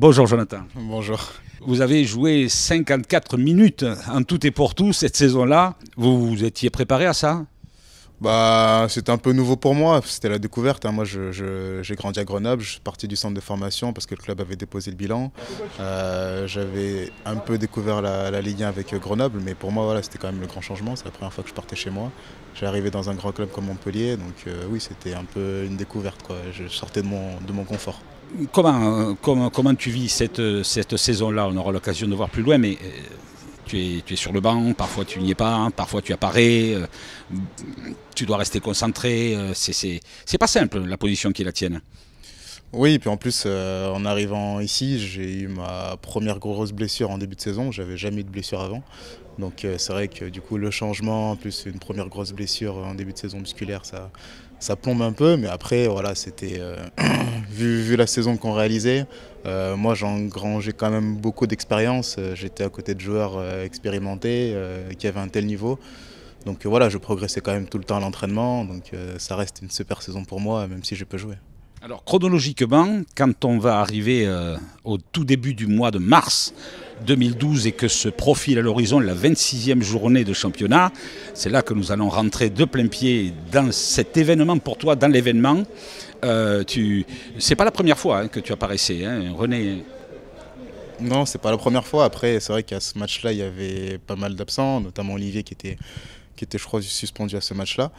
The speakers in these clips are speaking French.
Bonjour Jonathan. Bonjour. Vous avez joué 54 minutes en tout et pour tout cette saison-là. Vous vous étiez préparé à ça? Bah, c'était un peu nouveau pour moi, c'était la découverte. Hein. Moi, j'ai grandi à Grenoble, je suis parti du centre de formation parce que le club avait déposé le bilan. Euh, j'avais un peu découvert la, Ligue 1 avec Grenoble, mais pour moi, voilà, c'était quand même le grand changement. C'est la première fois que je partais chez moi. J'ai arrivé dans un grand club comme Montpellier, donc euh, oui, c'était un peu une découverte. Quoi. Je sortais de mon, de mon confort. Comment, comment, comment tu vis cette, cette saison-là? On aura l'occasion de voir plus loin, mais euh, tu es, sur le banc, parfois tu n'y es pas, hein, parfois tu apparais, euh, tu dois rester concentré. Euh, c'est pas simple la position qui est la tienne. Oui, et puis en plus, euh, en arrivant ici, j'ai eu ma première grosse blessure en début de saison. J'avais jamais eu de blessure avant. Donc c'est vrai que du coup, le changement, plus une première grosse blessure en début de saison musculaire, ça, ça plombe un peu. Mais après, voilà, c'était vu, vu, la saison qu'on réalisait, euh, moi, j'ai quand même beaucoup d'expérience. Euh, j'étais à côté de joueurs euh, expérimentés qui avaient un tel niveau. Donc voilà, je progressais quand même tout le temps à l'entraînement. Donc ça reste une super saison pour moi, même si je peux jouer. Alors chronologiquement, quand on va arriver au tout début du mois de mars 2012 et que se profile à l'horizon la 26e journée de championnat, c'est là que nous allons rentrer de plein pied dans cet événement pour toi, dans l'événement. Euh. C'est pas la première fois hein, que tu apparaissais, hein, René. Non, c'est pas la première fois. Après, c'est vrai qu'à ce match-là, il y avait pas mal d'absents, notamment Olivier qui était, qui était, je crois, suspendu à ce match-là.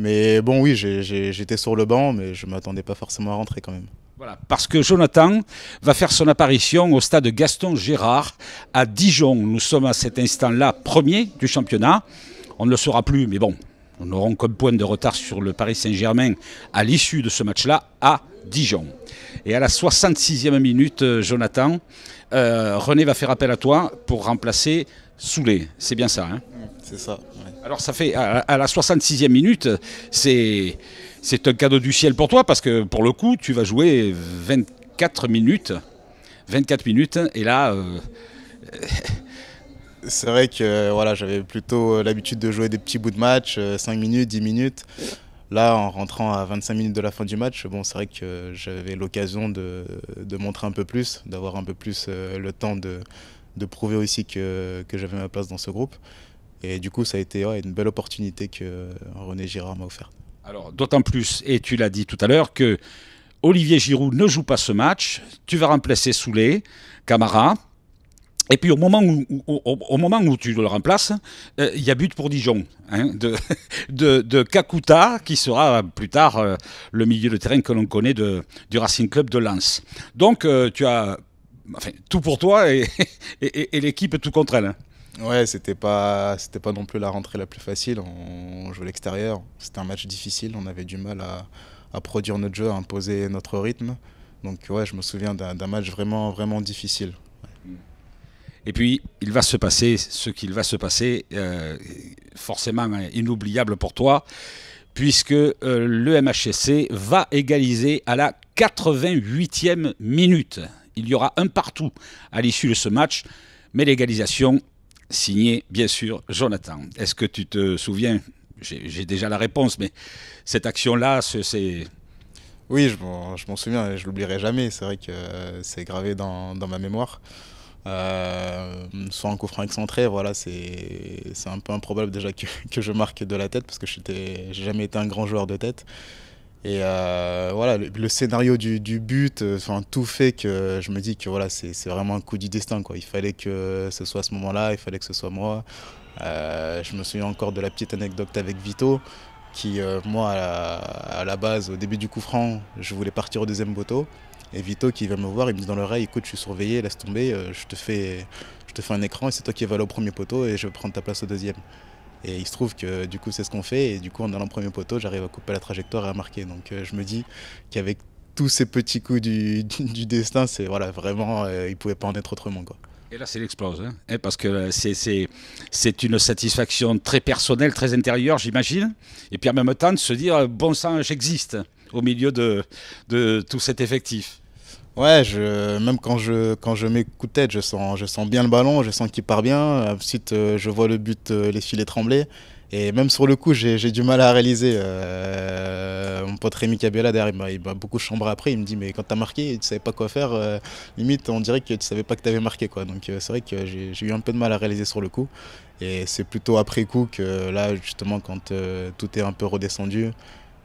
Mais bon, oui, j'étais sur le banc, mais je ne m'attendais pas forcément à rentrer quand même. Voilà, parce que Jonathan va faire son apparition au stade Gaston Gérard à Dijon. Nous sommes à cet instant-là premier du championnat. On ne le saura plus, mais bon, nous aurons comme point de retard sur le Paris Saint-Germain à l'issue de ce match-là à Dijon. Et à la 66e minute, euh, Jonathan, euh, René va faire appel à toi pour remplacer Soulet. C'est bien ça, hein? C'est ça. Alors ça fait à, la 66e minute, c'est c'est un cadeau du ciel pour toi parce que pour le coup, tu vas jouer 24 minutes. 24 minutes et là. Euh, c'est vrai que voilà, j'avais plutôt l'habitude de jouer des petits bouts de match, 5 euh, minutes, 10 minutes. Là, en rentrant à 25 minutes de la fin du match, bon, c'est vrai que j'avais l'occasion de, montrer un peu plus, d'avoir un peu plus euh, le temps de, prouver aussi que, j'avais ma place dans ce groupe. Et du coup, ça a été une belle opportunité que René Girard m'a offert. Alors, d'autant plus, et tu l'as dit tout à l'heure, que Olivier Giroud ne joue pas ce match. Tu vas remplacer Soulet, Camara. Et puis au moment où, au, moment où tu le remplaces, euh, il y a but pour Dijon, hein, de, de, Kakuta, qui sera plus tard euh, le milieu de terrain que l'on connaît du Racing Club de Lens. Donc euh, tu as enfin, tout pour toi et, et, l'équipe tout contre elle. Hein. Ouais, c'était pas, c'était pas non plus la rentrée la plus facile. On, jouait à l'extérieur, c'était un match difficile, on avait du mal à, à, produire notre jeu, à imposer notre rythme. Donc ouais, je me souviens d'un match vraiment, vraiment difficile. Et puis, il va se passer ce qu'il va se passer, euh, forcément inoubliable pour toi, puisque euh, le MHSC va égaliser à la 88e minute. Il y aura un partout à l'issue de ce match, mais l'égalisation signée, bien sûr, Jonathan. Est-ce que tu te souviens? J'ai déjà la réponse, mais cette action-là, c'est... Oui, je m'en souviens et je l'oublierai jamais. C'est vrai que c'est gravé dans, dans ma mémoire. Euh, soit en coup franc excentré, voilà, c'est un peu improbable déjà que, que, je marque de la tête parce que je n'ai jamais été un grand joueur de tête. Et euh, voilà, le, scénario du, but, euh, enfin tout fait que je me dis que voilà, c'est vraiment un coup du destin. Quoi. Il fallait que ce soit ce moment-là, il fallait que ce soit moi. je me souviens encore de la petite anecdote avec Vito, qui moi à la, base, au début du coup franc, je voulais partir au deuxième poteau. Et Vito qui va me voir, il me dit dans l'oreille, écoute, je suis surveillé, laisse tomber, euh, je te fais, je te fais un écran et c'est toi qui vas aller au premier poteau et je vais prendre ta place au deuxième. Et il se trouve que du coup c'est ce qu'on fait et du coup en allant au premier poteau, j'arrive à couper la trajectoire et à marquer. Donc euh, je me dis qu'avec tous ces petits coups du, destin, c'est voilà, vraiment, euh, il pouvait pas en être autrement. Quoi. Et là, c'est l'explose, hein parce que c'est une satisfaction très personnelle, très intérieure, j'imagine. Et puis en même temps, de se dire, bon sang, j'existe au milieu de, de tout cet effectif. Ouais, je, même quand je, quand je tête, je sens, je sens bien le ballon, je sens qu'il part bien. Ensuite, euh, je vois le but, euh, les filets trembler. Et même sur le coup, j'ai du mal à réaliser. Euh, mon pote Rémi Cabella, derrière, il m'a beaucoup chambré après. Il me dit Mais quand t'as marqué, tu savais pas quoi faire. Limite, on dirait que tu savais pas que t'avais marqué. Quoi. Donc, c'est vrai que j'ai eu un peu de mal à réaliser sur le coup. Et c'est plutôt après coup que là, justement, quand tout est un peu redescendu,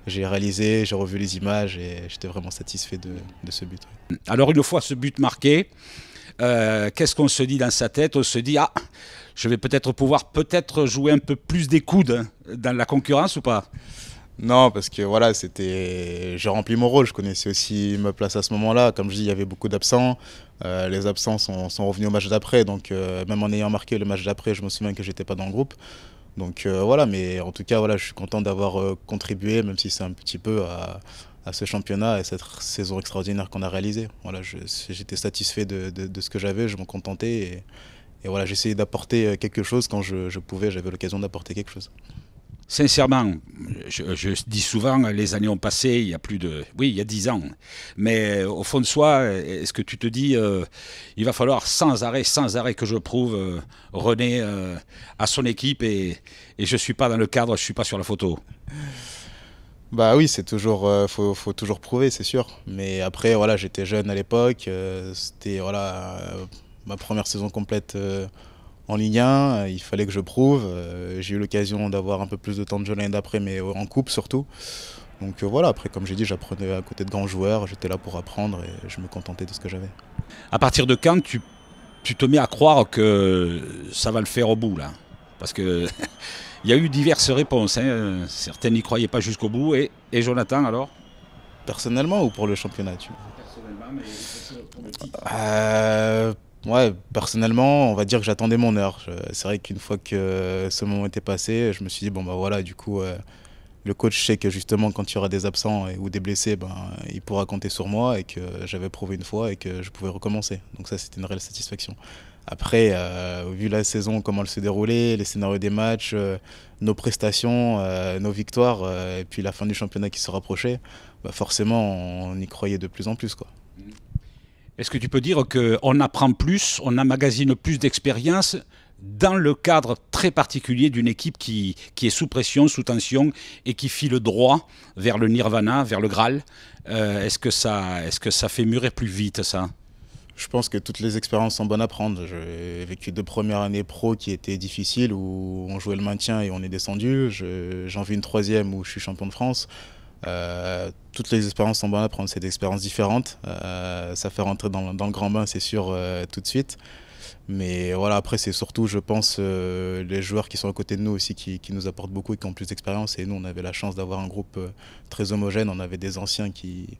j'ai réalisé, j'ai revu les images et j'étais vraiment satisfait de, de ce but. Alors, une fois ce but marqué, qu'est-ce qu'on se dit dans sa tête? On se dit Ah je vais peut-être pouvoir peut-être jouer un peu plus des coudes dans la concurrence ou pas? Non, parce que voilà, c'était, j'ai rempli mon rôle. Je connaissais aussi ma place à ce moment-là. Comme je dis, il y avait beaucoup d'absents. Euh, les absents sont, revenus au match d'après. Donc, euh, même en ayant marqué le match d'après, je me souviens que j'étais pas dans le groupe. Donc euh, voilà, mais en tout cas, voilà, je suis content d'avoir contribué, même si c'est un petit peu à, ce championnat et cette saison extraordinaire qu'on a réalisée. Voilà, j'étais satisfait de, ce que j'avais, je m'en contentais. Et, et voilà, j'essayais d'apporter euh, quelque chose quand je, pouvais, j'avais l'occasion d'apporter quelque chose. Sincèrement, je, dis souvent, les années ont passé, il y a plus de... Oui, il y a dix ans. Mais euh, au fond de soi, est-ce que tu te dis, euh, il va falloir sans arrêt, sans arrêt que je prouve René à son équipe et, et je ne suis pas dans le cadre, je ne suis pas sur la photo? Bah oui, c'est toujours, faut, toujours prouver, c'est sûr. Mais après, voilà, j'étais jeune à l'époque. c'était voilà, ma première saison complète euh, en Ligue 1. Euh, il fallait que je prouve. Euh, j'ai eu l'occasion d'avoir un peu plus de temps de jeu l'année d'après, mais en coupe surtout. Donc voilà, après, comme j'ai dit, j'apprenais à côté de grands joueurs. J'étais là pour apprendre et je me contentais de ce que j'avais. À partir de quand tu, tu te mets à croire que ça va le faire au bout là? Parce que. Il y a eu diverses réponses. Hein. Certains n'y croyaient pas jusqu'au bout. Et, et Jonathan, alors? Personnellement ou pour le championnat Personnellement, mais pour le titre. Ouais, personnellement, on va dire que j'attendais mon heure. C'est vrai qu'une fois que ce moment était passé, je me suis dit, bon, bah voilà, du coup, euh, le coach sait que justement, quand il y aura des absents ou des blessés, ben, il pourra compter sur moi et que j'avais prouvé une fois et que je pouvais recommencer. Donc, ça, c'était une réelle satisfaction. Après, euh, vu la saison, comment elle se déroulait, les scénarios des matchs, euh, nos prestations, nos victoires, et puis la fin du championnat qui se rapprochait, bah forcément, on y croyait de plus en plus. Quoi. Est-ce que tu peux dire qu'on apprend plus, on emmagasine plus d'expérience dans le cadre très particulier d'une équipe qui, qui, est sous pression, sous tension et qui file droit vers le nirvana, vers le Graal? Euh, Est-ce que, ça, est que ça fait murer plus vite ça? Je pense que toutes les expériences sont bonnes à prendre. J'ai vécu deux premières années pro qui étaient difficiles, où on jouait le maintien et on est descendu. J'en vis une troisième où je suis champion de France. Euh, toutes les expériences bonnes à prendre, c'est des expériences différentes. Euh, ça fait rentrer dans, le grand bain, c'est sûr, euh, tout de suite. Mais voilà, après, c'est surtout, je pense, les joueurs qui sont à côté de nous aussi qui, nous apportent beaucoup et qui ont plus d'expérience. Et nous, on avait la chance d'avoir un groupe très homogène. On avait des anciens qui,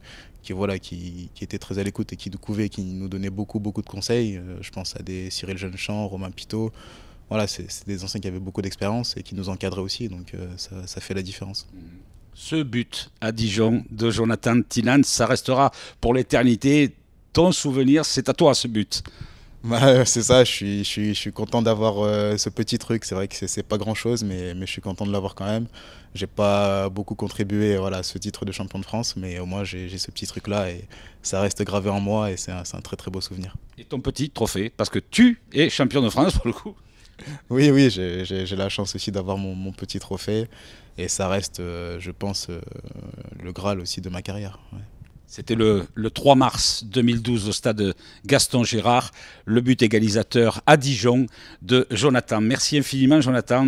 voilà, qui, étaient très à l'écoute et qui nous couvaient, qui nous donnaient beaucoup, beaucoup de conseils. je pense à des Cyril Jeunechamp, Romain Pitot. Voilà, c'est des anciens qui avaient beaucoup d'expérience et qui nous encadraient aussi. Donc ça, ça fait la différence. Ce but à Dijon de Jonathan Tinan, ça restera pour l'éternité. Ton souvenir, c'est à toi ce but. Bah, c'est ça, je suis, je suis, content d'avoir euh, ce petit truc. C'est vrai que c'est pas grand chose, mais, mais je suis content de l'avoir quand même. J'ai pas beaucoup contribué voilà, à ce titre de champion de France, mais au moins j'ai ce petit truc là et ça reste gravé en moi et c'est un, un, très très beau souvenir. Et ton petit trophée, parce que tu es champion de France pour le coup oui, oui, j'ai la chance aussi d'avoir mon, petit trophée. Et ça reste, euh, je pense, euh, le Graal aussi de ma carrière. C'était le, 3 mars 2012 au stade Gaston Gérard, le but égalisateur à Dijon de Jonathan. Merci infiniment Jonathan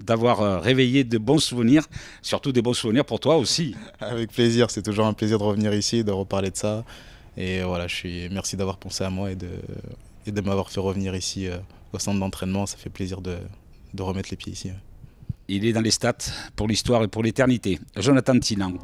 d'avoir euh, réveillé de bons souvenirs, surtout des bons souvenirs pour toi aussi. Avec plaisir, c'est toujours un plaisir de revenir ici, de reparler de ça. Et voilà, je suis merci d'avoir pensé à moi et de, et de m'avoir fait revenir ici au centre d'entraînement. Ça fait plaisir de, remettre les pieds ici. Il est dans les stats pour l'histoire et pour l'éternité. Jonathan Tinan.